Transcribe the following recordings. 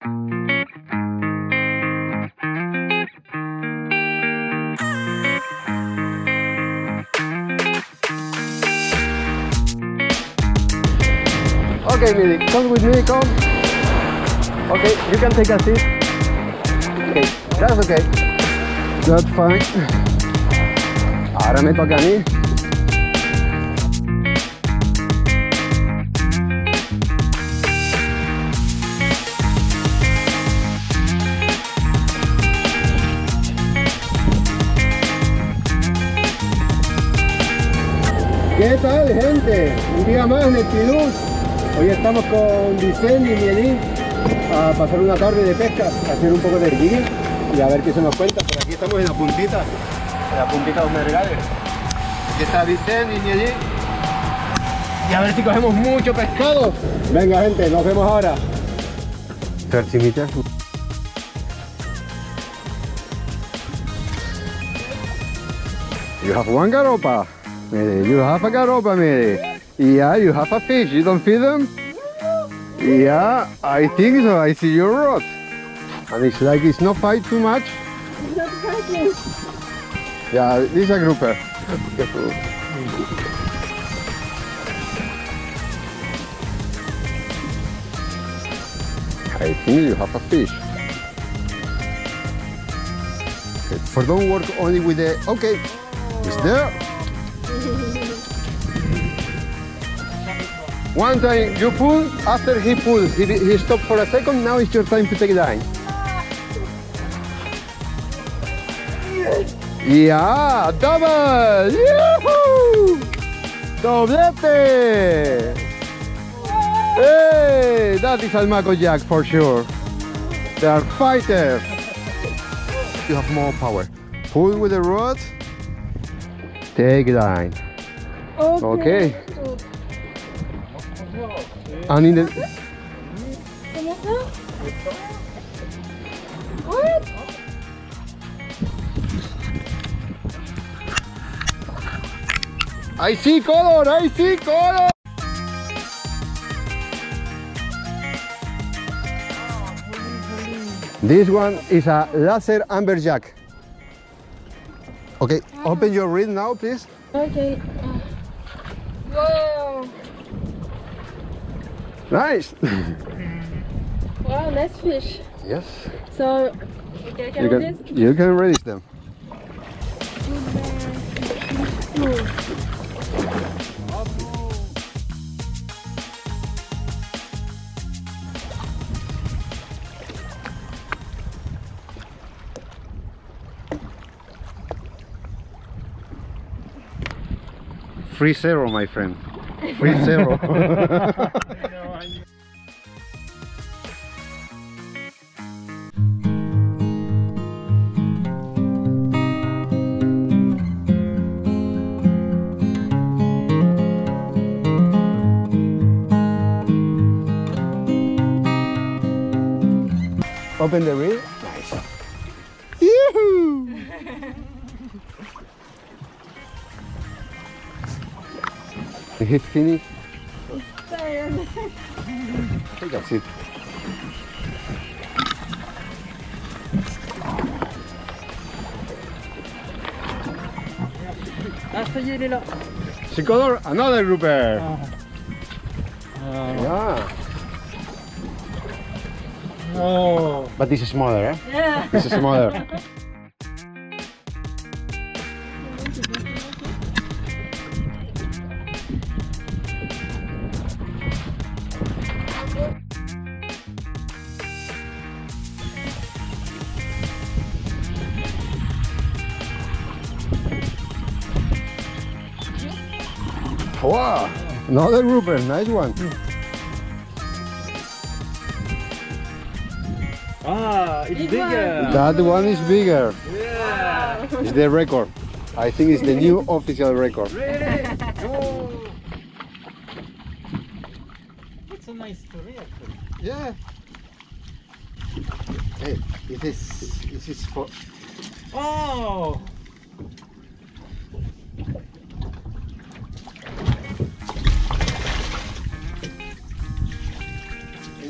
Okay, Mili, come with me, come. Okay, you can take a seat. Okay, that's okay. That's fine. Ahora me toca a mí. ¿Qué tal gente? Un día más Piluz. Hoy estamos con Vicente y Mielín a pasar una tarde de pesca, a hacer un poco de jigging y a ver qué se nos cuenta. Por aquí estamos en la puntita, en la puntita de los mergales. Aquí está Vicente y Mielín. Y a ver si cogemos mucho pescado. Venga gente, nos vemos ahora. 30 meters. You have one garopa. You have a garopa, Mary. Yeah, you have a fish. You don't feed them? Yeah, I think so. I see your rod. And it's like it's not fight too much. It's not fighting. Yeah, this is a grouper. I think you have a fish. Okay, for don't work only with the... Okay, it's there. One time you pull, after he pulls, he, he stopped for a second, now it's your time to take line. Yeah, double! Yahoo! Doblete! Hey, that is Almaco Jack for sure. They are fighters. You have more power. Pull with the rod. Take line. Okay. And in the ¿Cómo ça? What? I see color, I see color. This one is a lesser amberjack. Okay, open your reel now, please. Okay. Uh, wow. Nice. Wow, nice fish. yes. So, okay, You can you can release them. Free zero, my friend. Free zero. Open the reel. Nice. Yoo-hoo! Hit finish. A seat. Ça y est, il est là. Sicolor, another grouper. Yeah. Oh. But this is smaller, eh? Yeah. This is smaller. Wow, another grouper, nice one. Ah, it's Big bigger. one. That one is bigger. Yeah. It's the record. I think it's the new official record. Really? Oh. It's a nice story, actually. Yeah. Hey, this is this is for Oh.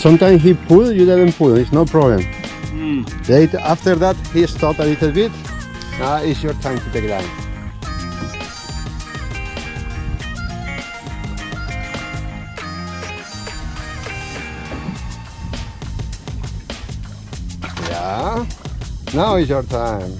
Sometimes he pull, you him pull, it's no problem. Mm. Later, after that, he stop a little bit. Now it's your time to take line. Yeah. Now is your time.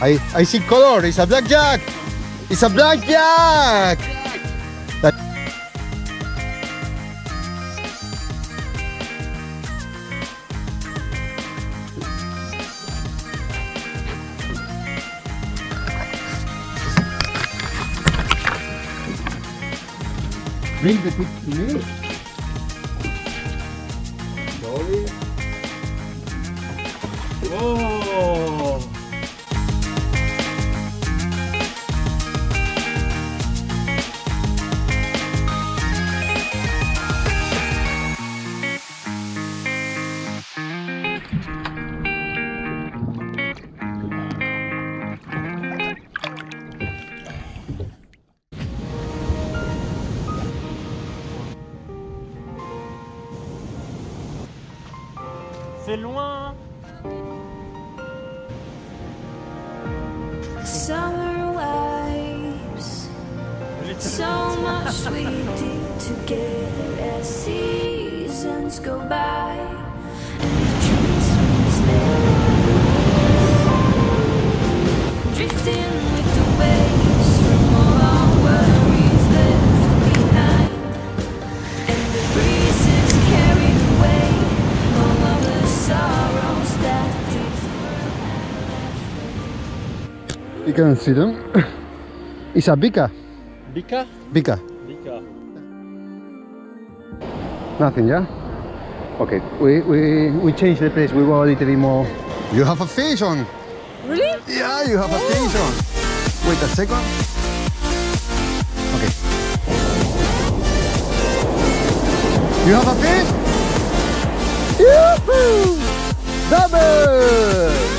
I, I see color. It's a blackjack. It's a blackjack. Bring the pick to me. Slowly. Oh. Loin. Summer so much we do together as seasons go by. And the drifting can see them. It's a bika. Bika? Bika. Bika. Nothing, yeah? Okay, we, we, we change the place. We go a little bit more. You have a fish on. Really? Yeah, you have a fish on. Wait a second. Okay. You have a fish? Yoo-hoo! Double!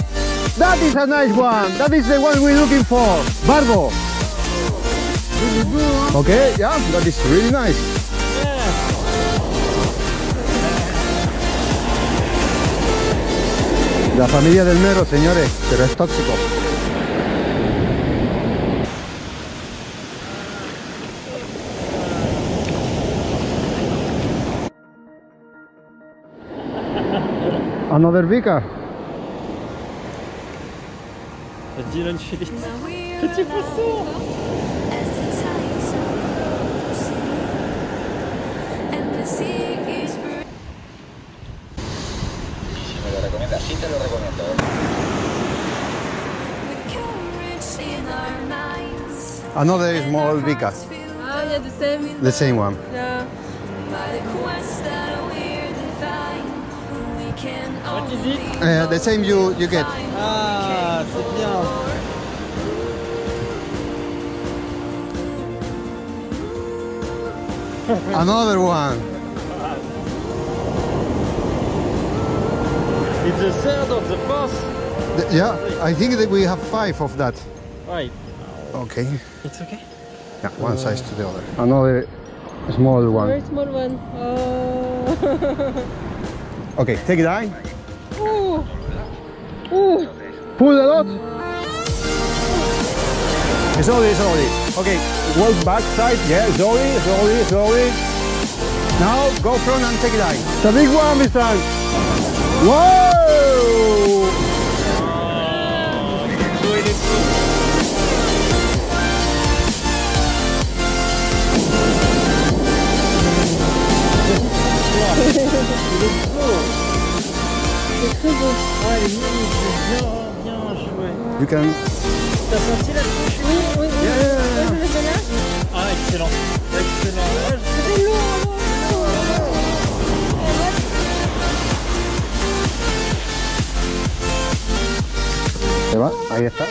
That is a nice one. That is the one we're looking for. Barbo. Okay, yeah, that is really nice. La familia del mero, señores, pero es tóxico. Another Vika. is breaking. Si me lo recomiendas, sí te lo recomiendo. with courage in our minds. Another small Vika. Ah, yeah, the same. The same one. Yeah. What is it? Uh, the same you, you get. Ah, c'est bien. Another one. It's the third or the fourth? The- yeah, I think that we have five of that. Right. Okay. It's okay. Yeah, one size to the other. Another small Very one. small one. Oh. Okay, take it line. Ooh. Ooh. Pull a lot. Slowly, slowly. Okay, walk back side. Yeah, slowly, slowly, slowly. Now go front and take it line. It's a big one, Mr. ¡Wow! C'est T'as senti la touche Oui, oui. Yeah. Je. Ah, excellent. Excellent. Ah, je- C'est lourd, lourd, lourd. ¿Te va? Ahí está.